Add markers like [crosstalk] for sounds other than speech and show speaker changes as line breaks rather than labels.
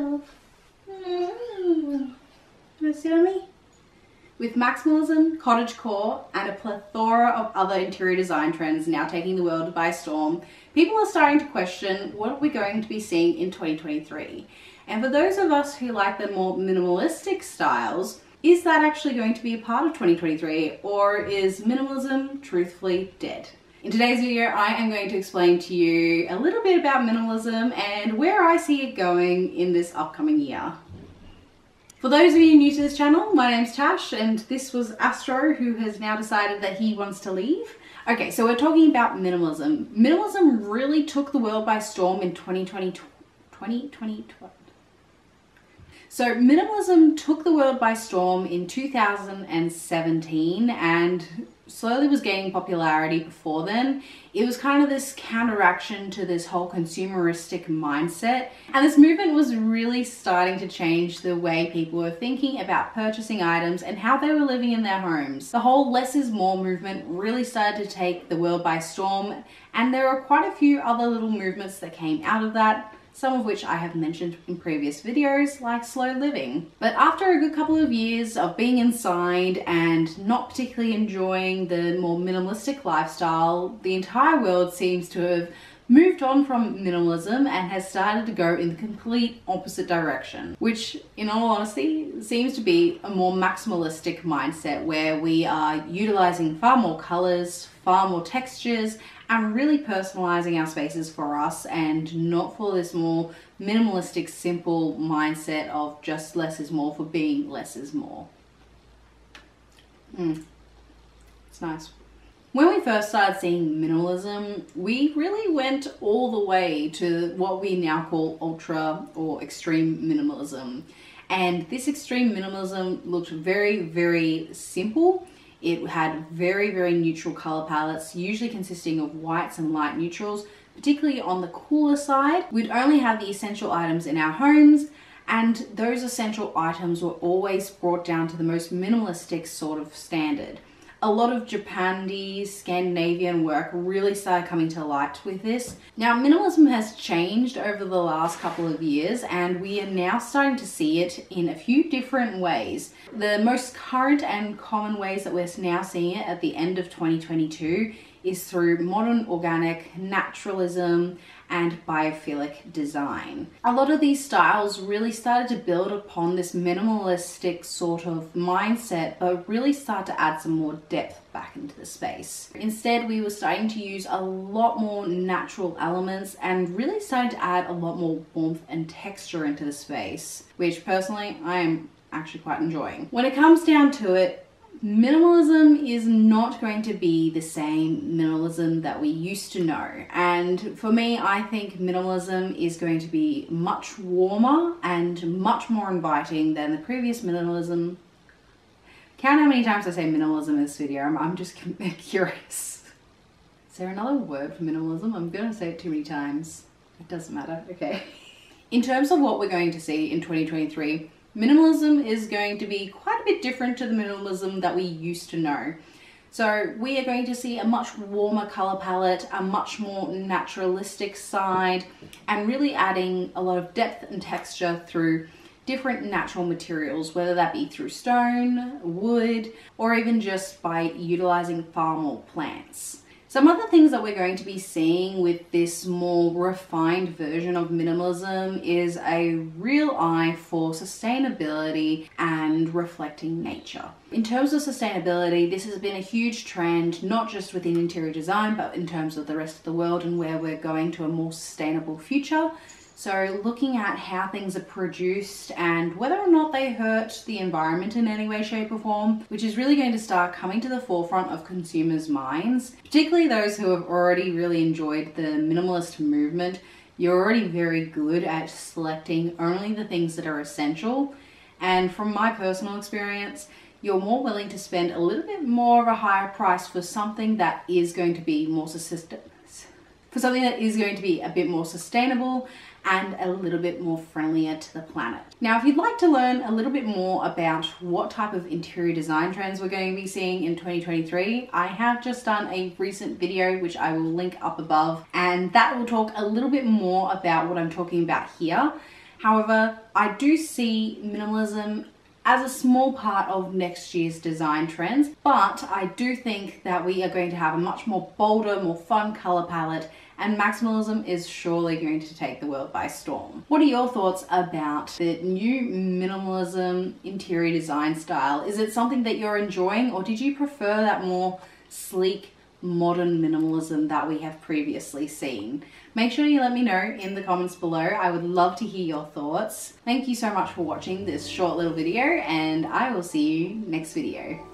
Mm. What I mean? With maximalism, cottagecore, and a plethora of other interior design trends now taking the world by storm, people are starting to question what we're going to be seeing in 2023. And for those of us who like the more minimalistic styles, is that actually going to be a part of 2023 or is minimalism truthfully dead? In today's video, I am going to explain to you a little bit about minimalism and where I see it going in this upcoming year. For those of you new to this channel, my name's Tash and this was Astro who has now decided that he wants to leave. Okay, so we're talking about minimalism. Minimalism really took the world by storm in 2020, 2020, so minimalism took the world by storm in 2017 and slowly was gaining popularity before then. It was kind of this counteraction to this whole consumeristic mindset. And this movement was really starting to change the way people were thinking about purchasing items and how they were living in their homes. The whole less is more movement really started to take the world by storm. And there are quite a few other little movements that came out of that some of which I have mentioned in previous videos, like slow living. But after a good couple of years of being inside and not particularly enjoying the more minimalistic lifestyle, the entire world seems to have moved on from minimalism and has started to go in the complete opposite direction, which in all honesty seems to be a more maximalistic mindset where we are utilizing far more colors, far more textures, and really personalizing our spaces for us and not for this more minimalistic, simple mindset of just less is more for being less is more. Mm. It's nice. When we first started seeing minimalism, we really went all the way to what we now call ultra or extreme minimalism. And this extreme minimalism looked very, very simple it had very, very neutral color palettes, usually consisting of whites and light neutrals, particularly on the cooler side. We'd only have the essential items in our homes and those essential items were always brought down to the most minimalistic sort of standard a lot of Japandi, Scandinavian work really started coming to light with this. Now, minimalism has changed over the last couple of years and we are now starting to see it in a few different ways. The most current and common ways that we're now seeing it at the end of 2022 is through modern organic naturalism and biophilic design. A lot of these styles really started to build upon this minimalistic sort of mindset, but really start to add some more depth back into the space. Instead, we were starting to use a lot more natural elements and really starting to add a lot more warmth and texture into the space, which personally I am actually quite enjoying. When it comes down to it, minimalism is not going to be the same minimalism that we used to know. And for me, I think minimalism is going to be much warmer and much more inviting than the previous minimalism. Count how many times I say minimalism in this video, I'm, I'm just [laughs] curious. Is there another word for minimalism? I'm gonna say it too many times. It doesn't matter, okay. [laughs] In terms of what we're going to see in 2023, minimalism is going to be quite a bit different to the minimalism that we used to know. So we are going to see a much warmer color palette, a much more naturalistic side, and really adding a lot of depth and texture through different natural materials, whether that be through stone, wood, or even just by utilizing far more plants. Some other things that we're going to be seeing with this more refined version of minimalism is a real eye for sustainability and reflecting nature. In terms of sustainability, this has been a huge trend, not just within interior design, but in terms of the rest of the world and where we're going to a more sustainable future. So looking at how things are produced and whether or not they hurt the environment in any way, shape or form, which is really going to start coming to the forefront of consumers' minds, particularly those who have already really enjoyed the minimalist movement. You're already very good at selecting only the things that are essential. And from my personal experience, you're more willing to spend a little bit more of a higher price for something that is going to be more sustainable for something that is going to be a bit more sustainable and a little bit more friendlier to the planet. Now, if you'd like to learn a little bit more about what type of interior design trends we're going to be seeing in 2023, I have just done a recent video which I will link up above and that will talk a little bit more about what I'm talking about here However, I do see minimalism as a small part of next year's design trends, but I do think that we are going to have a much more bolder, more fun color palette and maximalism is surely going to take the world by storm. What are your thoughts about the new minimalism interior design style? Is it something that you're enjoying or did you prefer that more sleek, modern minimalism that we have previously seen. Make sure you let me know in the comments below. I would love to hear your thoughts. Thank you so much for watching this short little video and I will see you next video.